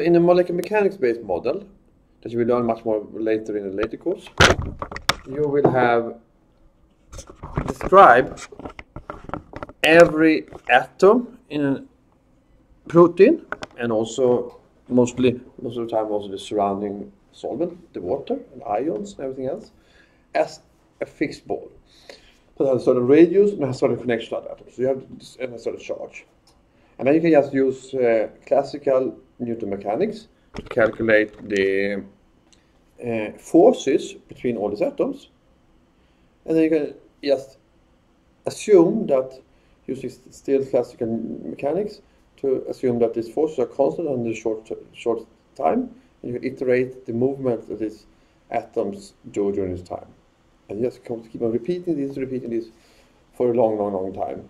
In a molecular mechanics based model, that you will learn much more later in a later course, you will have describe every atom in a protein and also mostly most of the time also the surrounding solvent, the water and ions and everything else, as a fixed ball. So it has a certain radius and has a certain connection to other atoms. So you have this, and a certain charge. And then you can just use uh, classical Newton mechanics to calculate the uh, forces between all these atoms. And then you can just assume that, using still classical mechanics, to assume that these forces are constant under short, short time, and you iterate the movement that these atoms do during this time. And you just keep on repeating this, repeating this for a long, long, long time.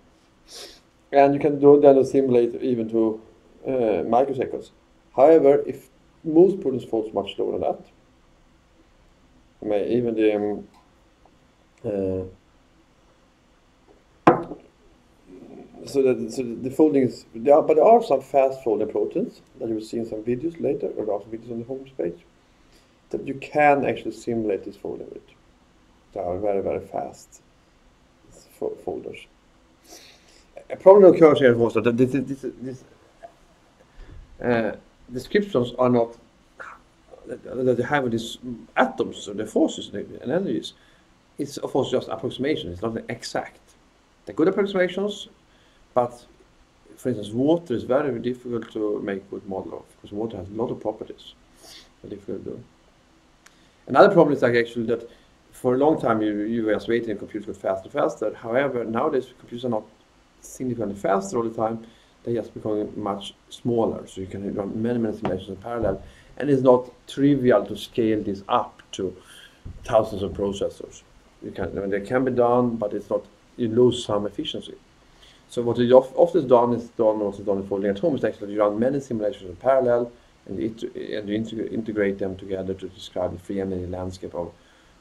And you can do then simulate even to uh, microseconds. However, if most proteins falls much slower than that, I mean, even the um, uh, so that so the folding is there are, but there are some fast folding proteins that you will see in some videos later, or there are some videos on the home page that you can actually simulate this folding with. They are very very fast folders. A problem occurs here was that this, this, this uh, descriptions are not that they have these atoms or the forces and energies. It's of course just approximation. It's not exact. They're good approximations, but for instance, water is very difficult to make good model of because water has a lot of properties. Very difficult to do. Another problem is like actually that for a long time you, you were waiting computers go faster and faster. However, nowadays computers are not significantly faster all the time. They're just becoming much smaller. So you can run many, many simulations in parallel. And it's not trivial to scale this up to thousands of processors. You can, I mean, they can be done, but it's not, you lose some efficiency. So what is often done is done also done in folding at home is actually you run many simulations in parallel and you, and you integrate them together to describe the free energy landscape of,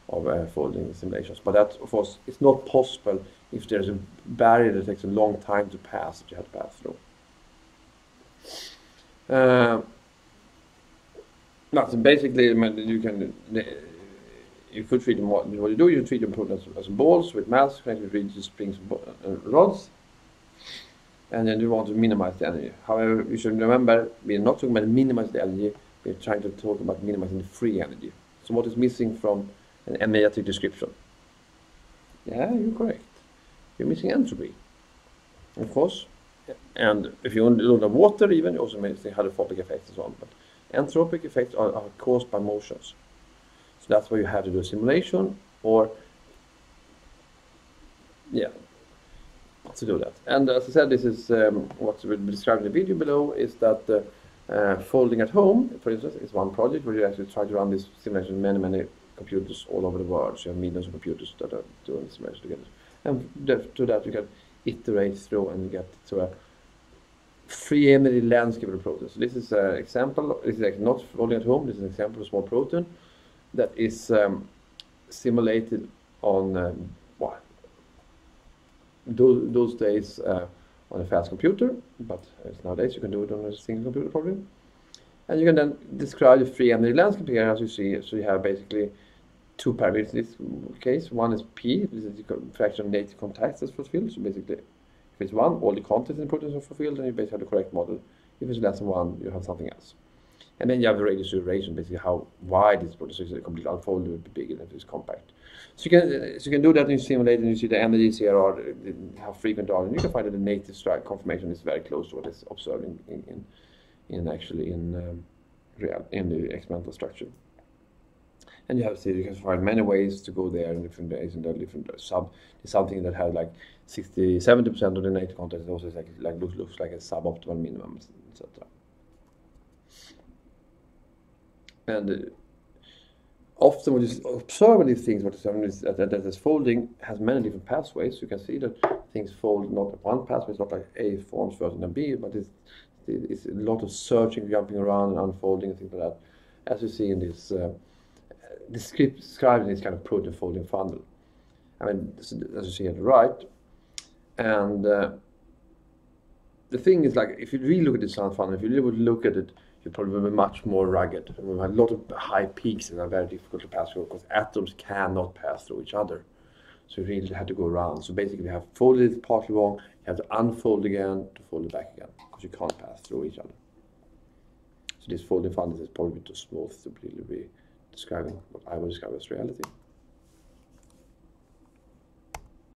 of uh, folding simulations. But that, of course, it's not possible if there's a barrier that takes a long time to pass that you have to pass through. Uh, no, so basically, you can you could treat them what, what you do. You treat them as, as balls with mass connected with springs and rods and then you want to minimize the energy. However, you should remember we're not talking about minimizing the energy, we're trying to talk about minimizing the free energy. So what is missing from an energetic description? Yeah, you're correct. You're missing entropy, of course. And if you look at water even, you also missing hydrophobic effects and so on. But entropic effects are, are caused by motions. So that's why you have to do a simulation or yeah, to do that. And as I said, this is um, what be described in the video below is that uh, uh, folding at home, for instance, is one project where you actually try to run this simulation on many, many computers all over the world. So you have millions of computers that are doing the simulation together. And to that you can iterate through and get to a free energy landscape of the protein. So this is an example, this is not folding at home, this is an example of a small protein that is um, simulated on um, those, those days uh, on a fast computer, but nowadays you can do it on a single computer probably. And you can then describe the free energy landscape here as you see. So you have basically two parameters in this case. One is P, this is the fraction of native contacts that's fulfilled. So basically, if it's one, all the contacts in the protein are fulfilled, and you basically have the correct model. If it's less than one, you have something else. And then you have the radius of gyration, basically how wide this protein is. Completely unfolded, would be bigger than if it's compact. So you can so you can do that and you simulate and you see the energies here are how frequent are and you can find that the native strike conformation is very close to what is observed in in, in actually in um, real in the experimental structure. And you have see you can find many ways to go there in different ways and there are different sub something that has like 60 70 percent of the native content also is like like looks, looks like a suboptimal minimum etc. And uh, often what you observe these things, what is happening is that, that, that this folding has many different pathways. You can see that things fold not one pathway, it's not like A forms first and then B, but it's, it's a lot of searching, jumping around and unfolding and things like that. As you see in this, uh, described this kind of protein folding funnel. I mean, as you see at the right, and uh, the thing is like, if you really look at this funnel, if you really would look at it will be much more rugged. We have a lot of high peaks that are very difficult to pass through because atoms cannot pass through each other. So you really had to go around. So basically, you have folded it partly wrong. You have to unfold again to fold it back again because you can't pass through each other. So this folding funnel is probably too small to really be describing what I would describe as reality.